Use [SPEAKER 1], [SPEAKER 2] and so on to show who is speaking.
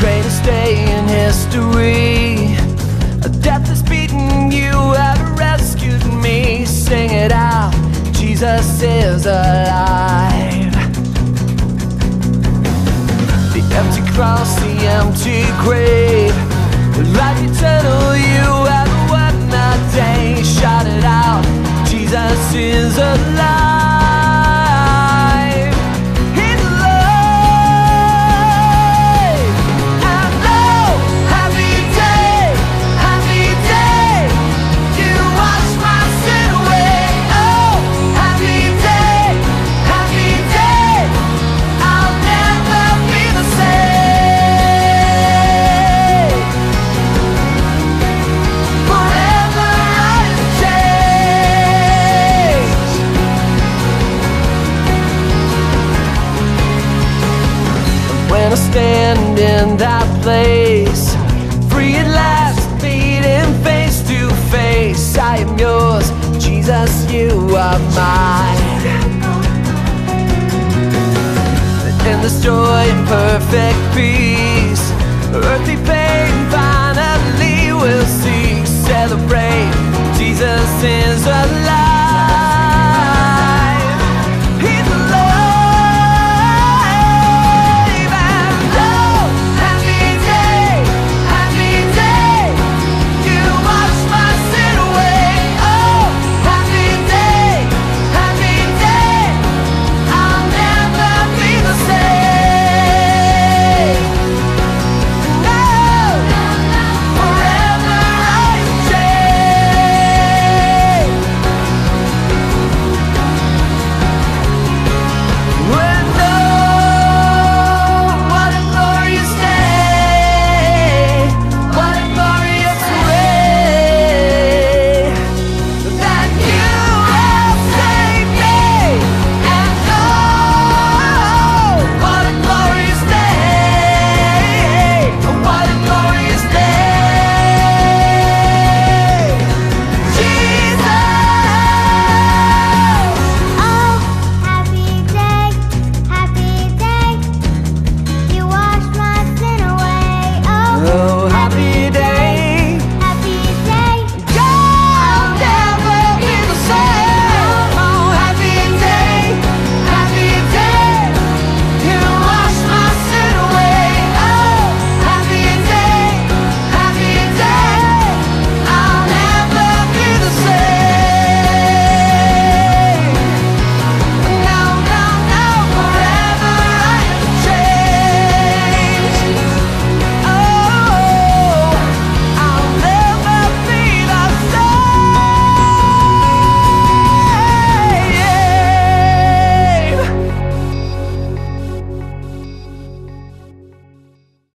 [SPEAKER 1] greatest day in history. Death beaten you, have rescued me. Sing it out, Jesus is alive. The empty cross, the empty grave. Life eternal, you have won that day. Shout it out, Jesus is alive. I stand in that place, free at last, meeting face to face, I am yours, Jesus, you are mine. In this joy and perfect peace, earthly pain